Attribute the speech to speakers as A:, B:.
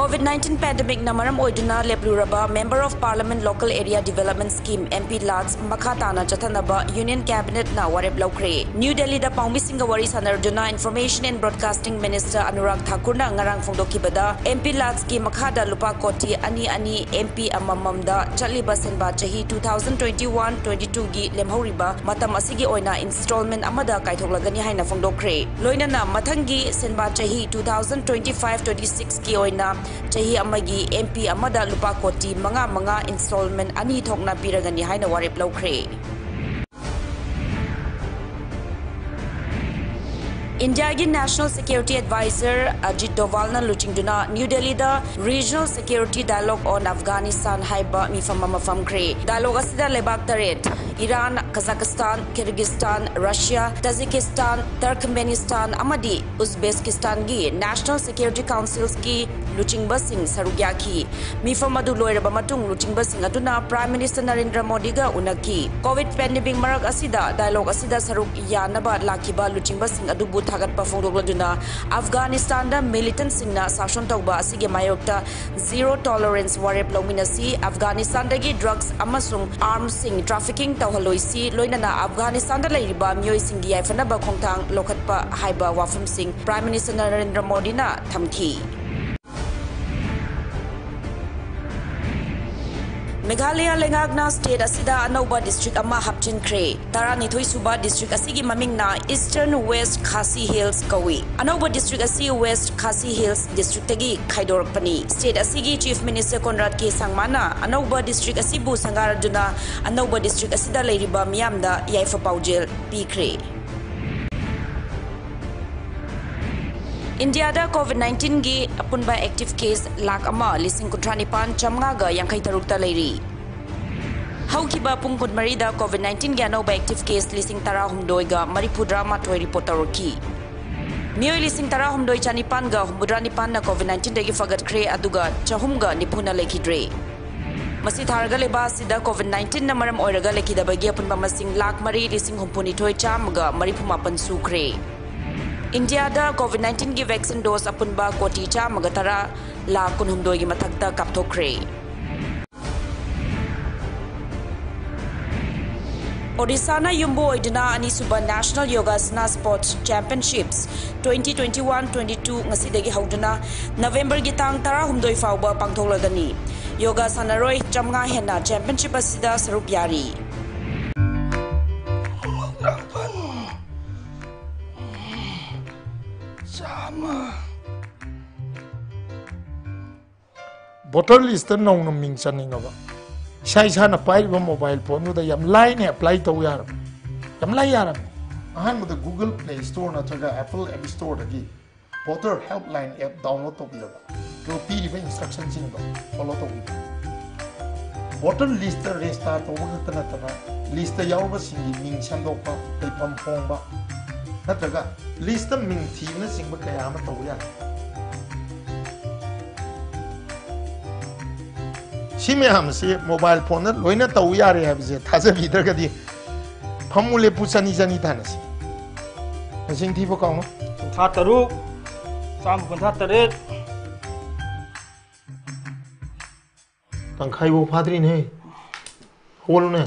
A: COVID 19 pandemic na maram oiduna lepluraba Member of Parliament Local Area Development Scheme MP Lats Makhatana Chathanaba Union Cabinet na warep laukre. New Delhi da Paumi singa Singawari Sanarjuna Information and Broadcasting Minister Anurag Thakur na ngarang phongdokibada MP Lats ki makhada lupa koti ani ani MP amamam da chaliba senba chahi 2021-22 gi lemhoriba matam asigi oina installment amada kaithoklagani haina phongdokre. Loina na mathangi senba chahi 2025-26 ki oina chahi amagi MP amada lupa koti manga manga installment ani thokna piragani haina warep laukhre India की national security adviser Ajit Doval ने लुचिंग new Delhi the regional security dialogue on Afghanistan HYBE मीफम ग्रे dialogue लेबाक तरह Iran Kazakhstan Kyrgyzstan Russia Tajikistan Turkmenistan अमदी Uzbekistan की national security council की लुचिंग सरुक मीफम लोरब लुचिंग प्राइम मिनिस्टर नरेंद्र मोदी का उनकी कोविड पेंडेमिक मरक डायलॉग सरुक लाख लुचिंग थागतपा फोंदोक्लदुना अफ़गानिस्तान मिलिटेंट सिंगना शासन तौबा मायोक्ता ज़ीरो टॉलरेंस वारेप लौमिनसी अफ़गानिस्तान ड्रग्स आर्म्स ट्रैफिकिंग लोइनना अफ़गानिस्तान दा लेरिबा मियोइ सिंगी याइफनबा खोंथांग लोखतपा Meghalaya lengakna state asida anauba district ama hapchinkhre tara nithoi suba district asigi mamingna Eastern West Khasi Hills kawi anauba district asi West Khasi Hills district tagi khaidorpani state asigi chief minister Conrad K Sangmana anauba district asibu sangarajuna anauba district asida leiriba miyamda yaifa paujel pikre India covid nineteen की अपुनब active case lakh लिंग कुंथ्रानिपान चमगा यांखई तरुक हौखिबा पुंग कुनमरीद Covid nineteen की अनौब active case लिंग तरा हुमदोग मरीफुद्रा माथोई report तौरकी मियोई लिंग तरा हुमदोई चानिपान हुमबुद्रा निपान Covid nineteen फगत्रे चहुम निफुना लेखिद्रे मसी थारगा लेबा सिदा कोविड 19 न मरम ओरगा लेखिदबगी अपुनबा मसिंग लाख मरी लिंग हुमपुनिथोई चामगा मरीफुमापन सुख्रे इंडिया कोविड नाइन्टीन की वैक्सीन डोज अपुनब कोटी चामग तरा लाख कुनहुमदोई की मथक्ता कापथोख्रे ओडिशाना युम्बो ओइदना अनिसुबा national yogasana sports championships 2021-22 ngasi हौदना नवेंबर की तांग तरा हुमदोई फाउबा पांगथोलगनी योगा सानरोई चमगा हेना चैंपियनशिप सरुप
B: ꯚꯣꯇꯔ ꯂꯤꯁꯇ ꯅꯧꯅ ꯃꯤꯡ ꯆꯟꯅꯤꯡꯉꯕ ꯏꯁꯥ ꯏꯁꯥꯅ ꯄꯥꯏꯔꯤꯕ ꯃꯣꯕꯥꯏꯜ ꯐꯣꯟꯗꯨꯗ ꯌꯥꯝ ꯂꯥꯏꯅ ꯑꯦꯄ꯭ꯂꯥꯏ ꯇꯧ ꯌꯥꯔꯕ ꯌꯥꯝ ꯂꯥꯏ ꯌꯥꯔꯕꯅꯤ ꯑꯍꯥꯟꯕꯗ ꯒꯨꯒꯜ ꯄ꯭ꯂꯦ ꯁ꯭ꯇꯣꯔ ꯅꯠꯇ꯭ꯔꯒ ꯑꯦꯄꯜ ꯑꯦꯞ ꯁ꯭ꯇꯣꯔꯗꯒꯤ ꯚꯣꯇꯔ ꯍꯦꯜꯞꯂꯥꯏꯟ ꯑꯦꯞ ꯗꯥꯎꯟꯂꯣꯗ ꯇꯧꯕꯤꯔꯕ ꯑꯗꯨꯒ ꯄꯤꯔꯤꯕ ꯏꯟꯁꯇ꯭ꯔꯛꯁꯟꯁꯤꯡꯗꯣ ꯐꯣꯂꯣ ꯇꯧꯕꯤꯕ ꯚꯣꯇꯔ ꯂꯤꯁꯇ ꯔꯦꯖꯤꯁꯇꯥꯔ ꯇꯧꯕ ꯈꯛꯇ ꯅꯠꯇꯅ ꯂꯤꯁꯇ ꯌꯥꯎꯔꯕꯁꯤꯡꯒꯤ ꯃꯤꯡ ꯁꯦꯝꯗꯣꯛꯄ ꯂꯩꯐꯝ ꯍꯣꯡꯕ ꯅꯠꯇ꯭ꯔꯒ ꯂꯤꯁꯇ ꯃꯤꯡ ꯊꯤꯕꯅꯆꯤꯡꯕ ꯀꯌꯥ ꯑꯃ ꯇꯧꯕ ꯌꯥꯏ सय मोबाइल फोन लैन तौ यरे हजविद्रग्दै फुले चनी चनी तिभो काम
C: क्रा तरु चाम
B: कु तरे तखाइ फाद्रिने होल्या